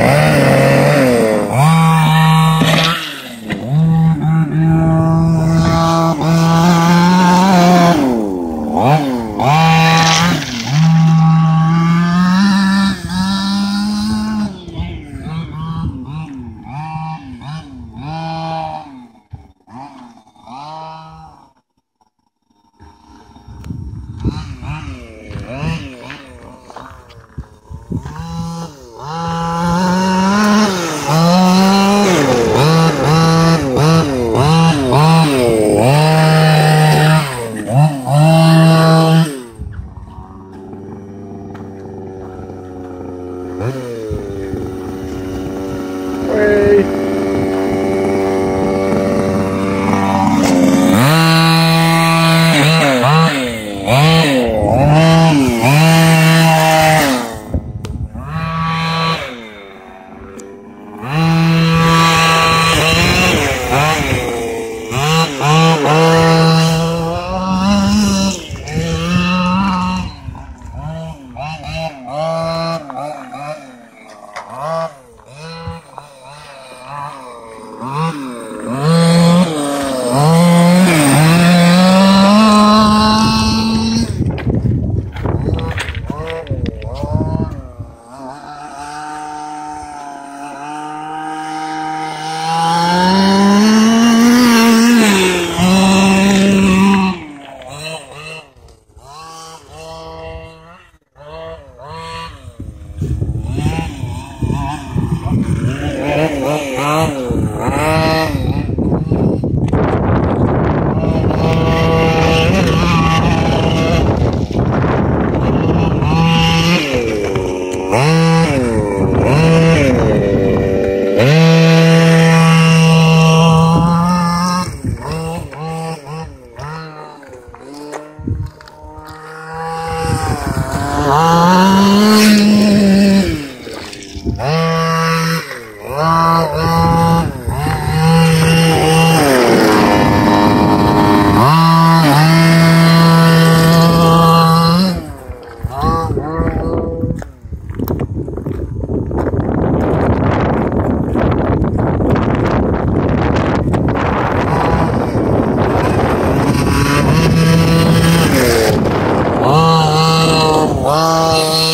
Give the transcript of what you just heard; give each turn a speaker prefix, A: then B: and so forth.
A: Siapa? Eh.